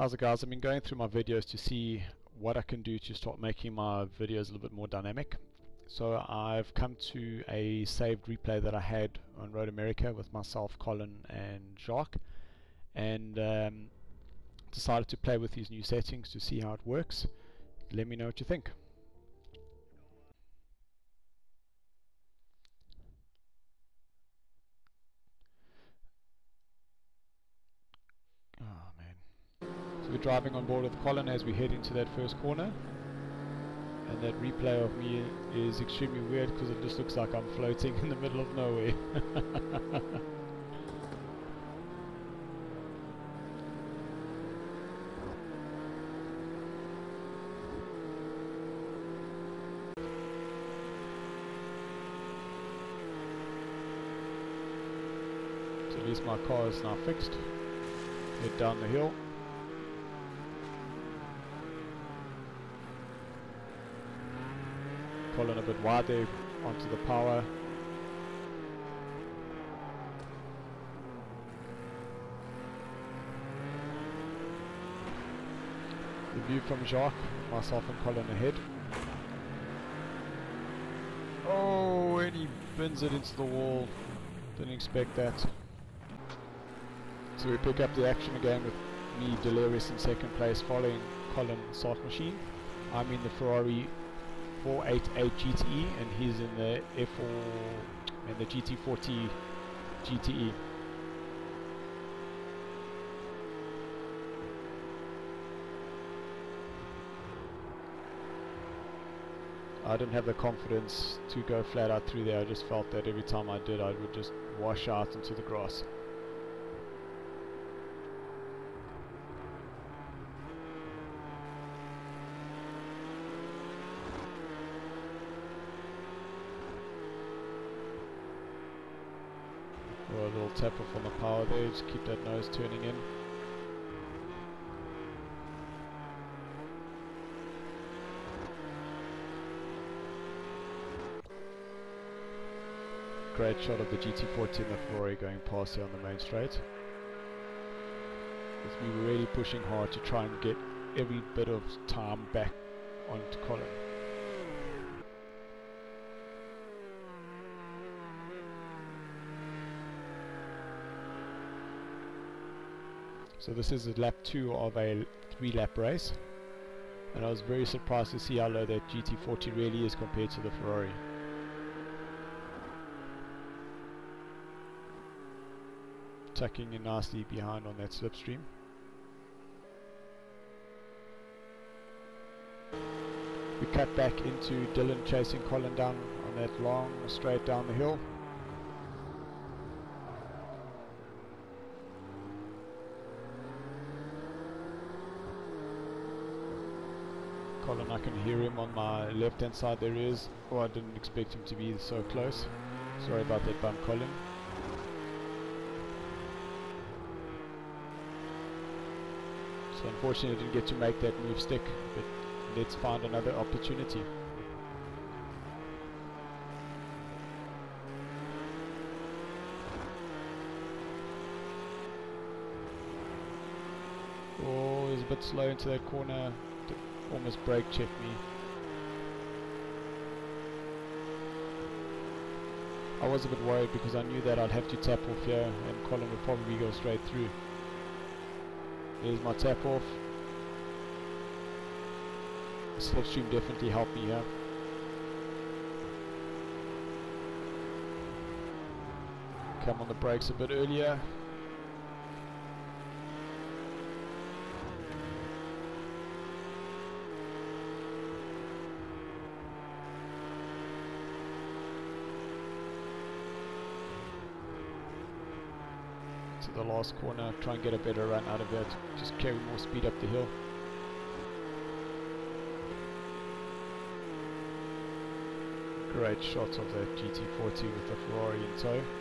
How's it guys? I've been going through my videos to see what I can do to start making my videos a little bit more dynamic. So I've come to a saved replay that I had on Road America with myself, Colin and Jacques and um, decided to play with these new settings to see how it works. Let me know what you think. We're driving on board with Colin as we head into that first corner. And that replay of me is extremely weird because it just looks like I'm floating in the middle of nowhere. so at least my car is now fixed. Head down the hill. Pulling a bit wide onto the power. The view from Jacques, myself and Colin ahead. Oh, and he bends it into the wall. Didn't expect that. So we pick up the action again with me, Delirious in second place, following Colin Start Machine. I'm in the Ferrari 488 GTE and he's in the F4 and the GT40 GTE. I didn't have the confidence to go flat out through there. I just felt that every time I did, I would just wash out into the grass. Little tap off on the power there, just keep that nose turning in. Great shot of the GT40 and the Ferrari going past here on the main straight. With me really pushing hard to try and get every bit of time back onto Colin. So this is lap 2 of a 3 lap race and I was very surprised to see how low that GT40 really is compared to the Ferrari. Tucking in nicely behind on that slipstream. We cut back into Dylan chasing Colin down on that long straight down the hill. Colin, I can hear him on my left hand side there is. Oh, I didn't expect him to be so close. Sorry about that bump, Colin. So unfortunately I didn't get to make that move stick, but let's find another opportunity. Oh, he's a bit slow into that corner almost brake checked me. I was a bit worried because I knew that I'd have to tap off here and Colin would probably go straight through. There's my tap off. The Slipstream definitely helped me here. Come on the brakes a bit earlier. The last corner, try and get a better run out of it, just carry more speed up the hill. Great shot of that GT40 with the Ferrari in tow.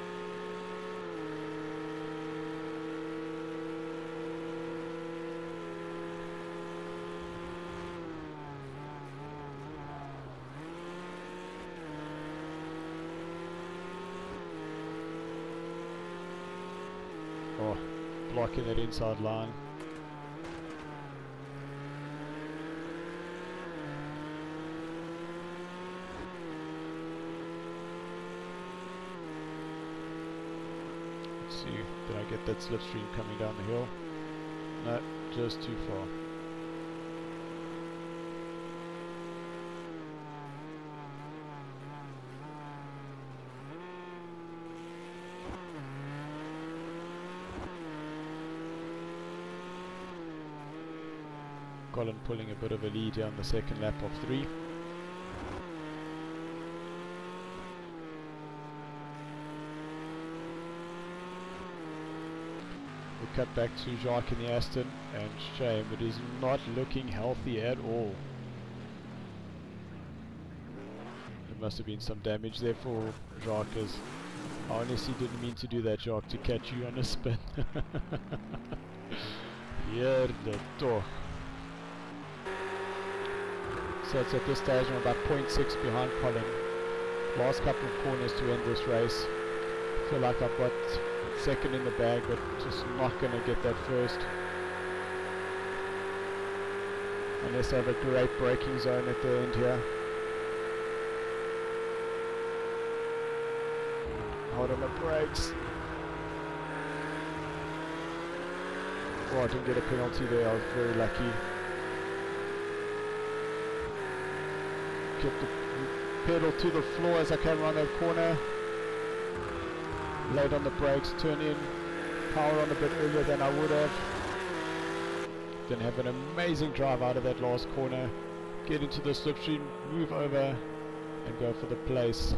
Oh, blocking that inside line. Let's see, did I get that slipstream coming down the hill? No, just too far. Colin pulling a bit of a lead here on the second lap of three. We cut back to Jacques in the Aston and shame it is not looking healthy at all. There must have been some damage there for Jacques as I honestly didn't mean to do that Jacques to catch you on a spin. Here the door. So it's at this stage I'm about 0.6 behind Colin. Last couple of corners to end this race. feel like I've got second in the bag but just not going to get that first. Unless I have a great braking zone at the end here. Hold on the brakes. Oh, I didn't get a penalty there, I was very lucky. Kept the pedal to the floor as I came around that corner. Laid on the brakes, turn in, power on a bit earlier than I would have. Then have an amazing drive out of that last corner. Get into the slipstream, move over and go for the place.